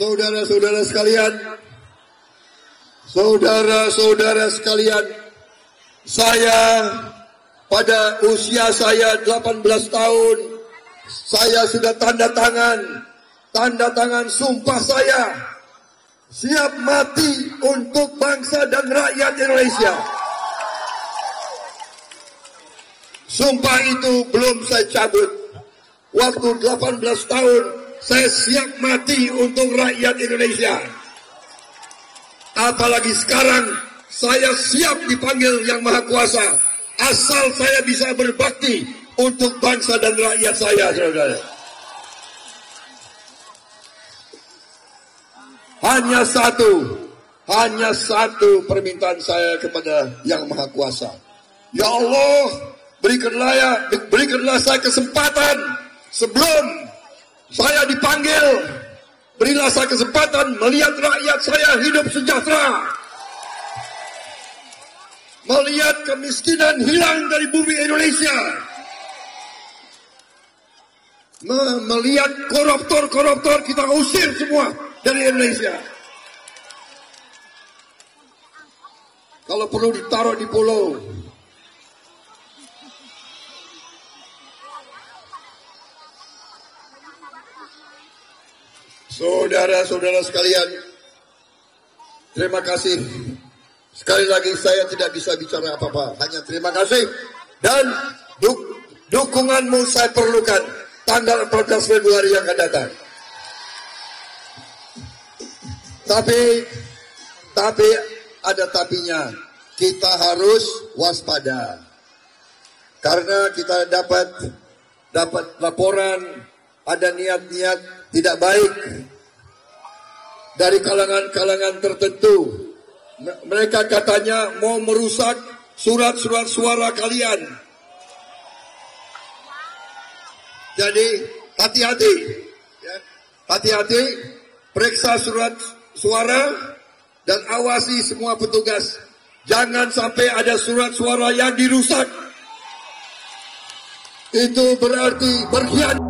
Saudara-saudara sekalian, saudara-saudara sekalian, saya pada usia saya 18 tahun, saya sudah tanda tangan, tanda tangan sumpah saya siap mati untuk bangsa dan rakyat Indonesia. Sumpah itu belum saya cabut. Waktu 18 tahun saya siap mati untuk rakyat Indonesia. Apalagi sekarang saya siap dipanggil yang Maha Kuasa asal saya bisa berbakti untuk bangsa dan rakyat saya, saudara. Hanya satu, hanya satu permintaan saya kepada Yang Maha Kuasa. Ya Allah, berikanlah ya, berikanlah saya kesempatan sebelum saya dipanggil, berilah saya kesempatan melihat rakyat saya hidup sejahtera. Melihat kemiskinan hilang dari bumi Indonesia. Melihat koruptor-koruptor kita usir semua dari Indonesia. Kalau perlu ditaruh di pulau, Saudara-saudara sekalian, terima kasih. Sekali lagi saya tidak bisa bicara apa-apa, hanya terima kasih dan duk dukunganmu saya perlukan tanggal 14 Februari yang akan datang. Tapi tapi ada tapinya. Kita harus waspada. Karena kita dapat dapat laporan ada niat-niat tidak baik dari kalangan-kalangan tertentu. Mereka katanya mau merusak surat-surat suara kalian. Jadi hati-hati, ya. hati-hati, periksa surat suara dan awasi semua petugas. Jangan sampai ada surat suara yang dirusak. Itu berarti berkhianat.